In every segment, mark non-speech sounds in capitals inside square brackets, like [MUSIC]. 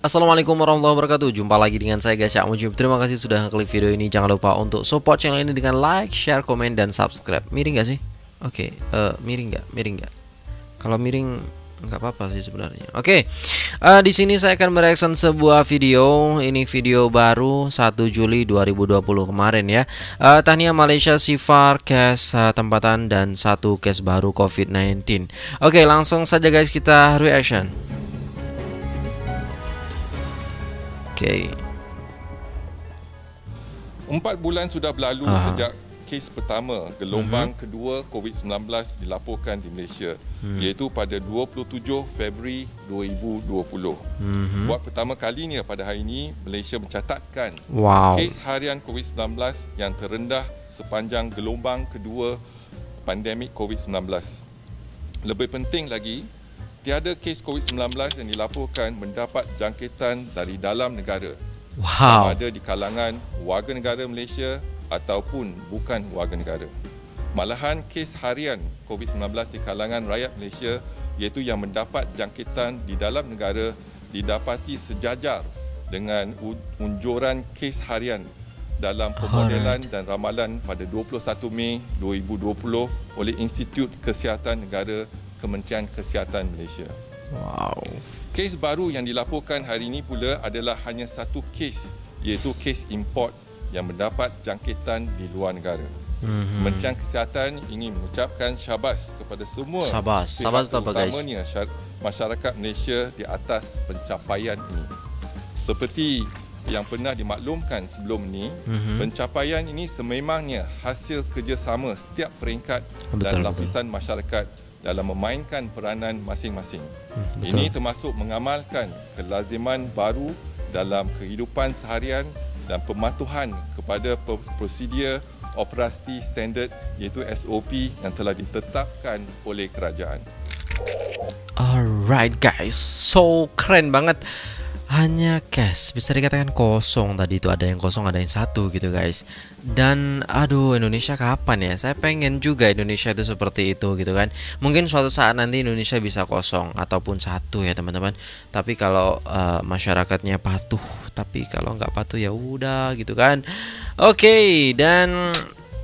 Assalamualaikum warahmatullahi wabarakatuh Jumpa lagi dengan saya Gasya Mujib Terima kasih sudah klik video ini Jangan lupa untuk support channel ini dengan like, share, komen, dan subscribe Miring gak sih? Oke, okay, uh, eh, miring gak? Miring gak? Kalau miring nggak apa-apa sih sebenarnya. Oke, okay. uh, eh, di sini saya akan mereaction sebuah video. Ini video baru 1 Juli 2020 kemarin ya. Uh, Malaysia Sifar case uh, tempatan dan satu case baru COVID-19. Oke, okay, langsung saja guys kita reaction. Okay. Empat bulan sudah berlalu Aha. sejak kes pertama gelombang uh-huh. kedua COVID-19 dilaporkan di Malaysia hmm. iaitu pada 27 Februari 2020. Uh-huh. Mhm. Buat pertama kalinya pada hari ini Malaysia mencatatkan wow. kes harian COVID-19 yang terendah sepanjang gelombang kedua pandemik COVID-19. Lebih penting lagi, tiada kes COVID-19 yang dilaporkan mendapat jangkitan dari dalam negara. Wow. Ada di kalangan warga negara Malaysia ataupun bukan warga negara. Malahan kes harian COVID-19 di kalangan rakyat Malaysia iaitu yang mendapat jangkitan di dalam negara didapati sejajar dengan unjuran kes harian dalam pemodelan dan ramalan pada 21 Mei 2020 oleh Institut Kesihatan Negara Kementerian Kesihatan Malaysia. Wow. Kes baru yang dilaporkan hari ini pula adalah hanya satu kes iaitu kes import yang mendapat jangkitan di luar negara. Mm-hmm. Kementerian Kesihatan ingin mengucapkan syabas kepada semua Syabas. Syabas tu apa guys? Masyarakat Malaysia di atas pencapaian ini. Seperti yang pernah dimaklumkan sebelum ini, mm-hmm. pencapaian ini sememangnya hasil kerjasama setiap peringkat betul, dan lapisan betul. masyarakat dalam memainkan peranan masing-masing. Hmm, Ini termasuk mengamalkan kelaziman baru dalam kehidupan seharian dan pematuhan kepada prosedur operasi standard iaitu SOP yang telah ditetapkan oleh kerajaan. Alright guys, so keren banget hanya cash. Bisa dikatakan kosong. Tadi itu ada yang kosong ada yang satu gitu guys. Dan aduh Indonesia kapan ya? Saya pengen juga Indonesia itu seperti itu gitu kan. Mungkin suatu saat nanti Indonesia bisa kosong ataupun satu ya teman-teman. Tapi kalau uh, masyarakatnya patuh tapi kalau nggak patuh ya udah gitu kan. Oke okay, dan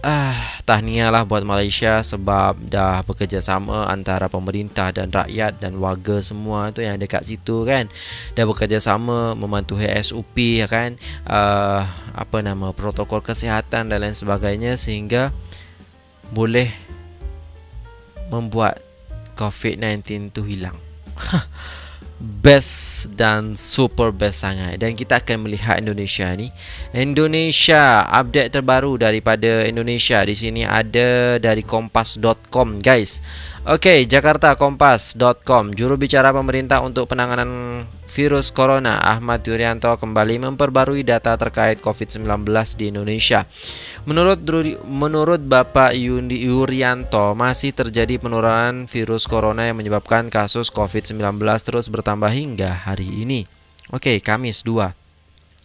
ah tahniah lah buat Malaysia sebab dah bekerja sama antara pemerintah dan rakyat dan warga semua tu yang dekat situ kan? Dah bekerja sama mematuhi SOP kan? Uh, apa nama protokol kesihatan dan lain sebagainya sehingga boleh membuat COVID-19 tu hilang [LAUGHS] best dan super best sangat. Dan kita akan melihat Indonesia ni. Indonesia update terbaru daripada Indonesia. Di sini ada dari kompas.com guys. Okey, jakartakompas.com Juru bicara pemerintah untuk penanganan virus corona Ahmad Yuryanto kembali memperbarui data terkait COVID-19 di Indonesia. Menurut menurut Bapak Yuryanto, masih terjadi penurunan virus corona yang menyebabkan kasus COVID-19 terus bertambah hingga hari ini. Oke, Kamis 2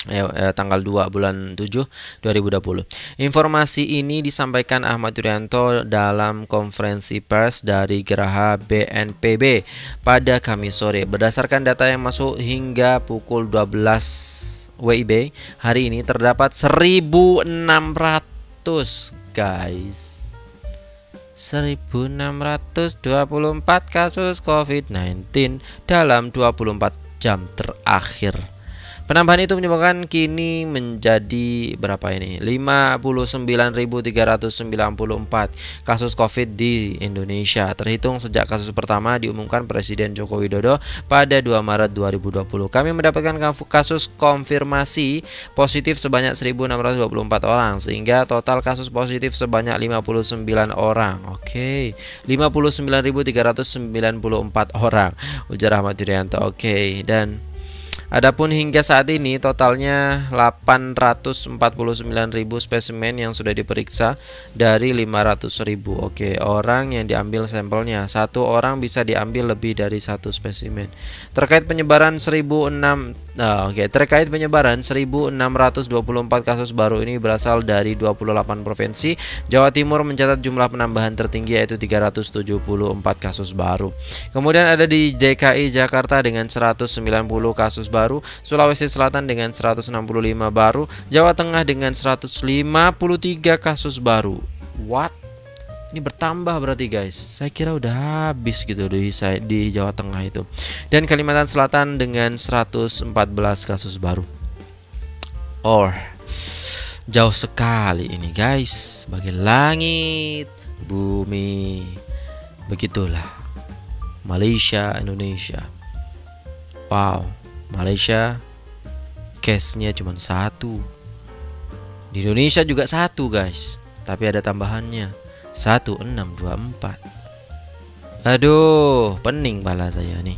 eh, eh, tanggal 2 bulan 7 2020. Informasi ini disampaikan Ahmad Yuryanto dalam konferensi pers dari Geraha BNPB pada Kamis sore. Berdasarkan data yang masuk hingga pukul 12 WIB hari ini terdapat 1600 guys. 1624 kasus COVID-19 dalam 24 jam terakhir. Penambahan itu menyebabkan kini menjadi berapa ini? 59.394 kasus COVID di Indonesia terhitung sejak kasus pertama diumumkan Presiden Joko Widodo pada 2 Maret 2020. Kami mendapatkan kasus konfirmasi positif sebanyak 1.624 orang sehingga total kasus positif sebanyak 59 orang. Oke, okay. 59.394 orang. Ujar Ahmad Yuryanto. Oke, okay. dan Adapun hingga saat ini totalnya 849.000 spesimen yang sudah diperiksa dari 500.000. Oke, orang yang diambil sampelnya satu orang bisa diambil lebih dari satu spesimen. Terkait penyebaran 1.600 Nah, Oke, okay. terkait penyebaran 1624 kasus baru ini berasal dari 28 provinsi. Jawa Timur mencatat jumlah penambahan tertinggi yaitu 374 kasus baru. Kemudian ada di DKI Jakarta dengan 190 kasus baru, Sulawesi Selatan dengan 165 baru, Jawa Tengah dengan 153 kasus baru. What? Ini bertambah berarti guys. Saya kira udah habis gitu di di Jawa Tengah itu. Dan Kalimantan Selatan dengan 114 kasus baru. Or jauh sekali ini guys. Bagi langit, bumi. Begitulah. Malaysia, Indonesia. Wow, Malaysia case-nya cuma satu. Di Indonesia juga satu guys. Tapi ada tambahannya 1624 Aduh, pening bala saya nih.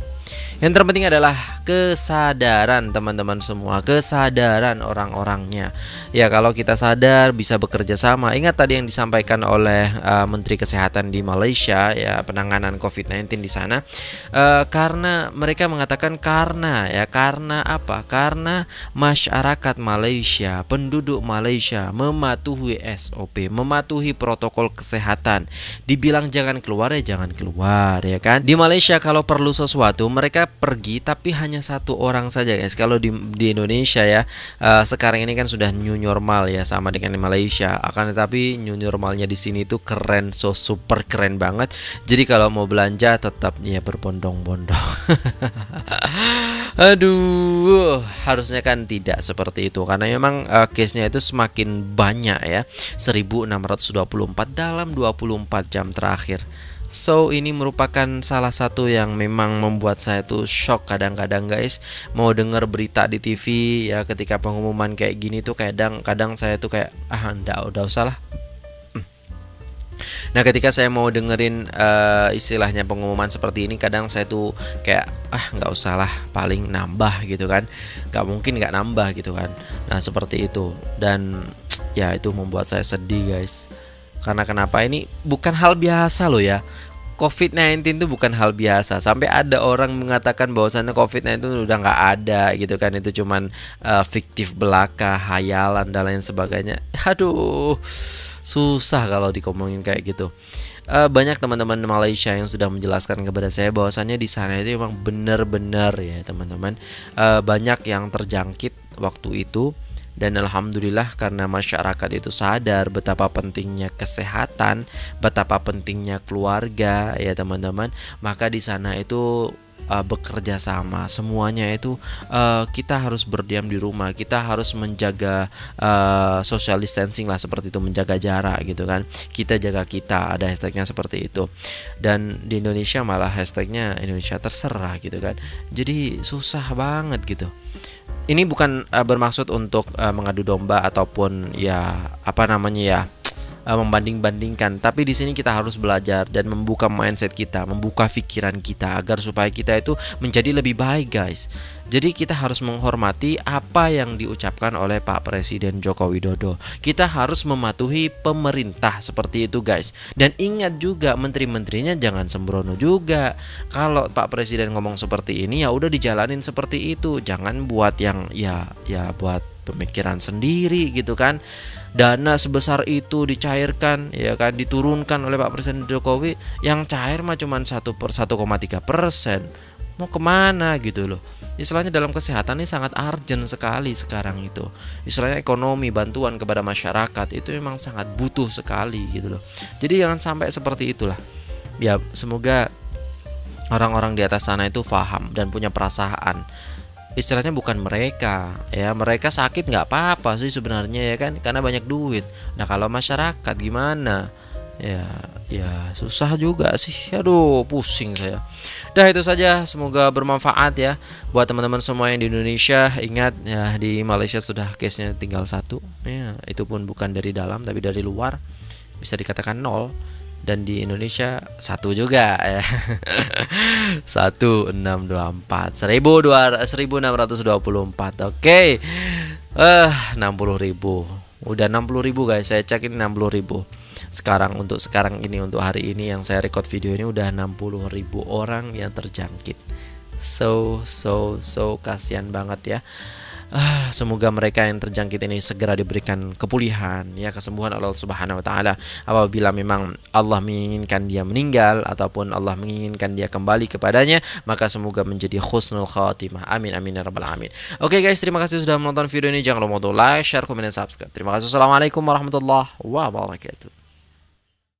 Yang terpenting adalah kesadaran teman-teman semua, kesadaran orang-orangnya. Ya, kalau kita sadar bisa bekerja sama. Ingat tadi yang disampaikan oleh uh, Menteri Kesehatan di Malaysia ya, penanganan COVID-19 di sana. Uh, karena mereka mengatakan karena ya, karena apa? Karena masyarakat Malaysia, penduduk Malaysia mematuhi SOP, mematuhi protokol kesehatan. Dibilang jangan keluar ya jangan keluar ya kan. Di Malaysia kalau perlu sesuatu mereka pergi tapi hanya satu orang saja guys. Kalau di, di Indonesia ya uh, sekarang ini kan sudah new normal ya sama dengan di Malaysia. Akan tetapi new normalnya di sini itu keren so super keren banget. Jadi kalau mau belanja tetap ya berbondong-bondong. [LAUGHS] Aduh harusnya kan tidak seperti itu. Karena memang uh, case-nya itu semakin banyak ya. 1624 dalam 24 jam terakhir So ini merupakan salah satu yang memang membuat saya tuh shock kadang-kadang guys. Mau denger berita di TV ya ketika pengumuman kayak gini tuh kadang-kadang saya tuh kayak ah enggak udah usah lah. Hmm. Nah ketika saya mau dengerin uh, istilahnya pengumuman seperti ini kadang saya tuh kayak ah nggak usah lah paling nambah gitu kan. Nggak mungkin nggak nambah gitu kan. Nah seperti itu. Dan ya itu membuat saya sedih guys karena kenapa? Ini bukan hal biasa loh ya. COVID-19 itu bukan hal biasa. Sampai ada orang mengatakan bahwasannya COVID-19 itu udah nggak ada gitu kan. Itu cuman uh, fiktif belaka hayalan dan lain sebagainya. [LAUGHS] Aduh susah kalau dikomongin kayak gitu. Uh, banyak teman-teman Malaysia yang sudah menjelaskan kepada saya bahwasannya di sana itu memang benar-benar ya teman-teman. Uh, banyak yang terjangkit waktu itu dan alhamdulillah karena masyarakat itu sadar betapa pentingnya kesehatan, betapa pentingnya keluarga ya teman-teman, maka di sana itu uh, bekerja sama. Semuanya itu uh, kita harus berdiam di rumah. Kita harus menjaga uh, social distancing lah seperti itu menjaga jarak gitu kan. Kita jaga kita ada hashtagnya seperti itu. Dan di Indonesia malah hashtagnya Indonesia terserah gitu kan. Jadi susah banget gitu. Ini bukan uh, bermaksud untuk uh, mengadu domba ataupun ya apa namanya ya uh, membanding-bandingkan, tapi di sini kita harus belajar dan membuka mindset kita, membuka pikiran kita agar supaya kita itu menjadi lebih baik, guys. Jadi kita harus menghormati apa yang diucapkan oleh Pak Presiden Joko Widodo. Kita harus mematuhi pemerintah seperti itu guys. Dan ingat juga menteri-menterinya jangan sembrono juga. Kalau Pak Presiden ngomong seperti ini ya udah dijalanin seperti itu. Jangan buat yang ya ya buat pemikiran sendiri gitu kan. Dana sebesar itu dicairkan ya kan diturunkan oleh Pak Presiden Jokowi. Yang cair mah cuma satu per 1,3 persen. Mau ke mana gitu loh. Istilahnya dalam kesehatan ini sangat urgent sekali sekarang itu. Istilahnya ekonomi bantuan kepada masyarakat itu memang sangat butuh sekali gitu loh. Jadi jangan sampai seperti itulah. Ya semoga orang-orang di atas sana itu paham dan punya perasaan istilahnya bukan mereka ya. Mereka sakit nggak apa-apa sih sebenarnya ya kan? Karena banyak duit. Nah kalau masyarakat gimana? Ya ya susah juga sih. Aduh pusing saya. Dah itu saja. Semoga bermanfaat ya. Buat teman-teman semua yang di Indonesia ingat ya di Malaysia sudah case nya tinggal satu. Ya itu pun bukan dari dalam tapi dari luar. Bisa dikatakan nol dan di Indonesia satu juga ya. [LAUGHS] Satu enam dua empat. Seribu dua seribu enam ratus dua puluh empat. Oke. Eh enam puluh ribu. Udah enam puluh ribu guys. Saya cek ini enam puluh ribu. Sekarang untuk sekarang ini untuk hari ini yang saya record video ini udah 60 ribu orang yang terjangkit. So so so kasihan banget ya Ah, semoga mereka yang terjangkit ini segera diberikan kepulihan ya kesembuhan Allah Subhanahu wa taala. Apabila memang Allah menginginkan dia meninggal ataupun Allah menginginkan dia kembali kepadanya maka semoga menjadi khusnul khatimah. Amin amin ya rabbal alamin. Oke okay, guys terima kasih sudah menonton video ini. Jangan lupa untuk like share komen dan subscribe. Terima kasih. Assalamualaikum warahmatullahi wabarakatuh